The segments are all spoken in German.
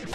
Ich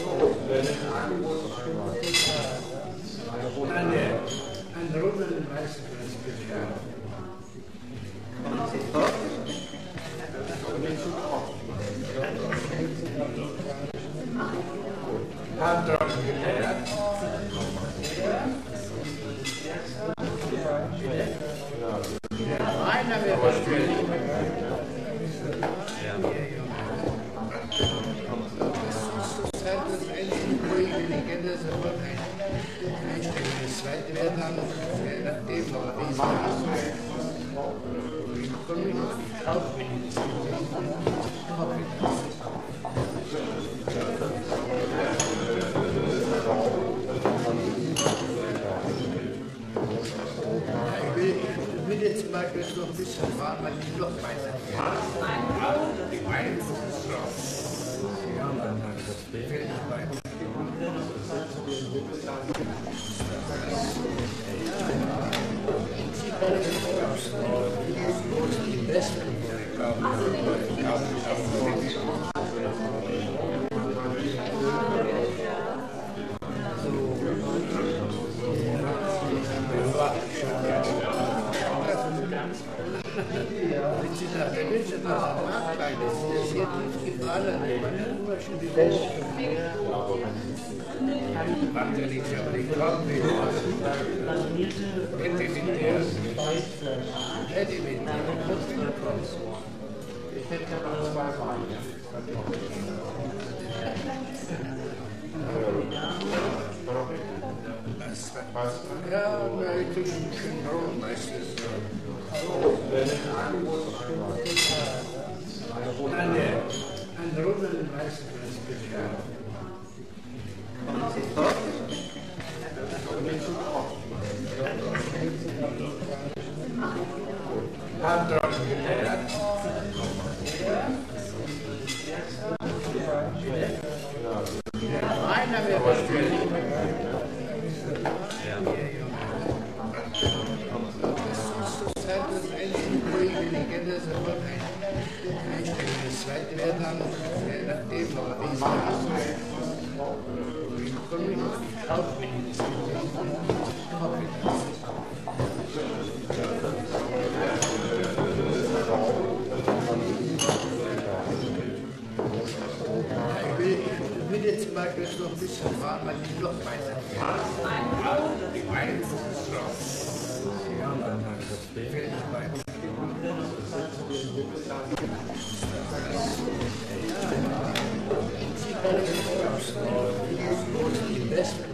noch zwei Weine. Ja, nee, het is ich will, jetzt mal noch ein bisschen fahren, weil ich noch weiter Thank you. Natürlich, aber ich glaube, hätte mit der, hätte mit Ich hätte noch zwei Weine. Ja, nee, het is misschien gewoon Android. Das je nachdem, ich. Ich ich will jetzt mal jetzt noch ein bisschen fahren, weil ich noch weiter Die Wein ist so. Ja, dann fällt nicht weiter. investment.